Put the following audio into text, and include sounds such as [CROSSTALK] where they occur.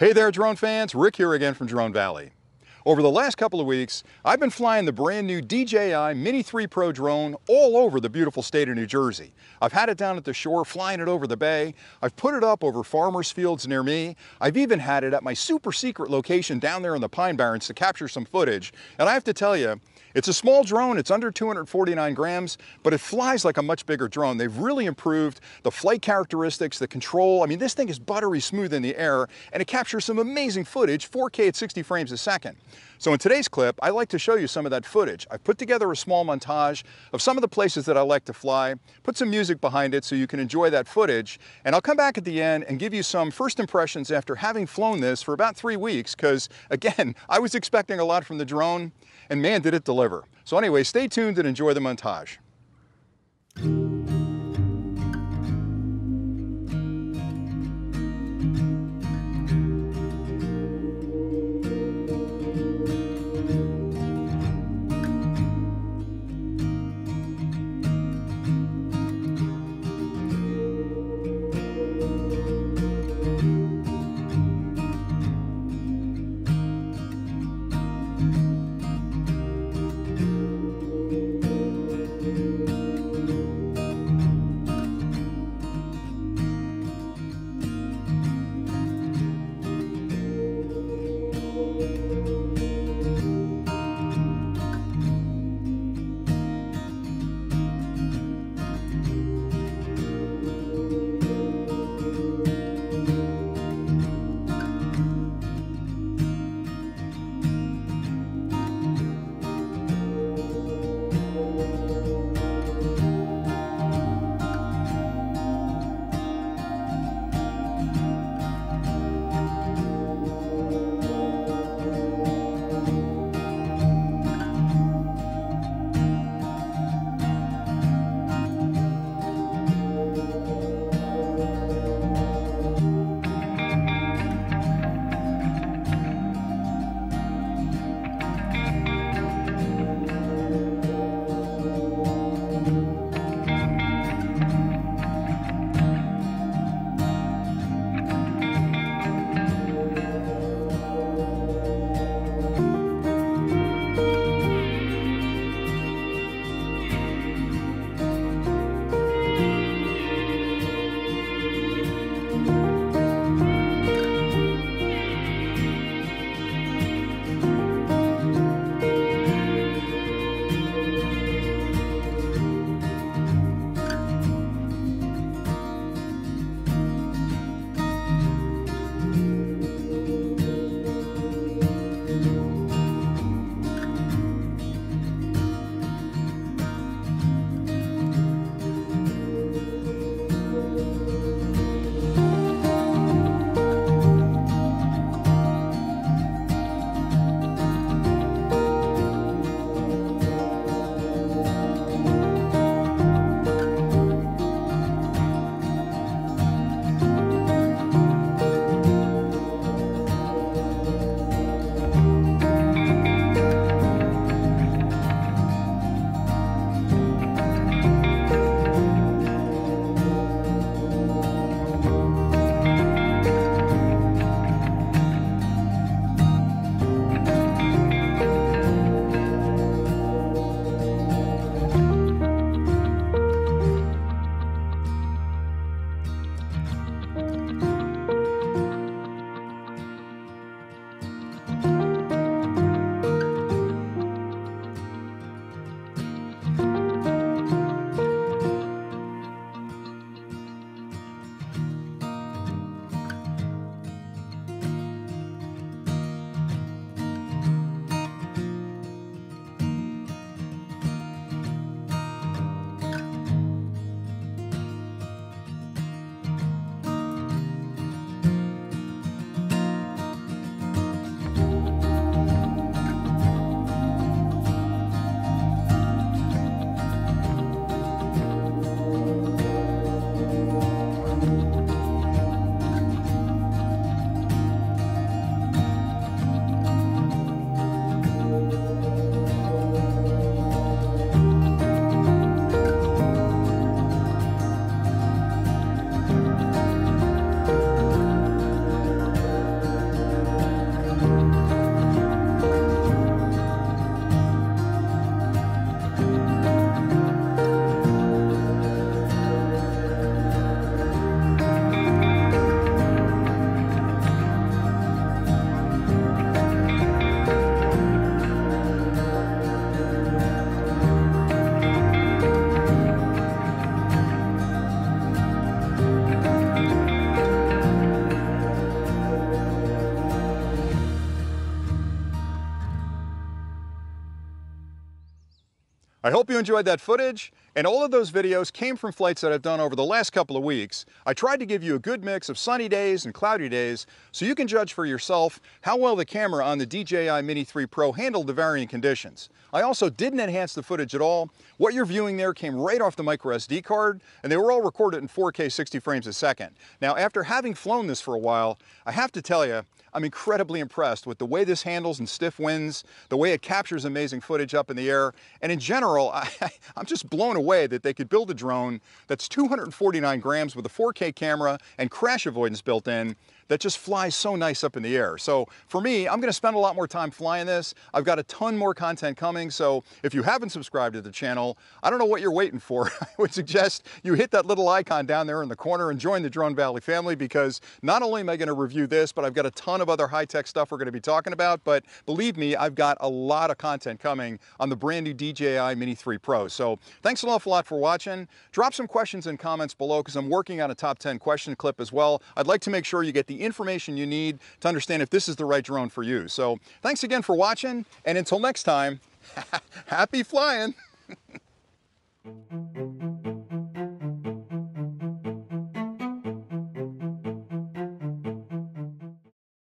Hey there drone fans, Rick here again from Drone Valley. Over the last couple of weeks, I've been flying the brand new DJI Mini 3 Pro drone all over the beautiful state of New Jersey. I've had it down at the shore, flying it over the bay. I've put it up over farmers' fields near me. I've even had it at my super secret location down there in the Pine Barrens to capture some footage. And I have to tell you, it's a small drone, it's under 249 grams, but it flies like a much bigger drone. They've really improved the flight characteristics, the control. I mean, this thing is buttery smooth in the air, and it captures some amazing footage, 4K at 60 frames a second. So in today's clip, I like to show you some of that footage. I've put together a small montage of some of the places that I like to fly, put some music behind it so you can enjoy that footage, and I'll come back at the end and give you some first impressions after having flown this for about three weeks, because again, [LAUGHS] I was expecting a lot from the drone, and man, did it deliver. So anyway, stay tuned and enjoy the montage. I hope you enjoyed that footage, and all of those videos came from flights that I've done over the last couple of weeks. I tried to give you a good mix of sunny days and cloudy days so you can judge for yourself how well the camera on the DJI Mini 3 Pro handled the varying conditions. I also didn't enhance the footage at all. What you're viewing there came right off the micro SD card, and they were all recorded in 4K 60 frames a second. Now, after having flown this for a while, I have to tell you, I'm incredibly impressed with the way this handles in stiff winds, the way it captures amazing footage up in the air, and in general, [LAUGHS] I, am just blown away that they could build a drone that's 249 grams with a 4K camera and crash avoidance built in that just flies so nice up in the air. So for me, I'm gonna spend a lot more time flying this. I've got a ton more content coming, so if you haven't subscribed to the channel, I don't know what you're waiting for. [LAUGHS] I would suggest you hit that little icon down there in the corner and join the Drone Valley family because not only am I gonna review this, but I've got a ton of other high-tech stuff we're gonna be talking about, but believe me, I've got a lot of content coming on the brand new DJI Mini 3 Pro. So thanks an awful lot for watching. Drop some questions and comments below because I'm working on a top 10 question clip as well. I'd like to make sure you get the information you need to understand if this is the right drone for you. So thanks again for watching, and until next time, [LAUGHS] happy flying!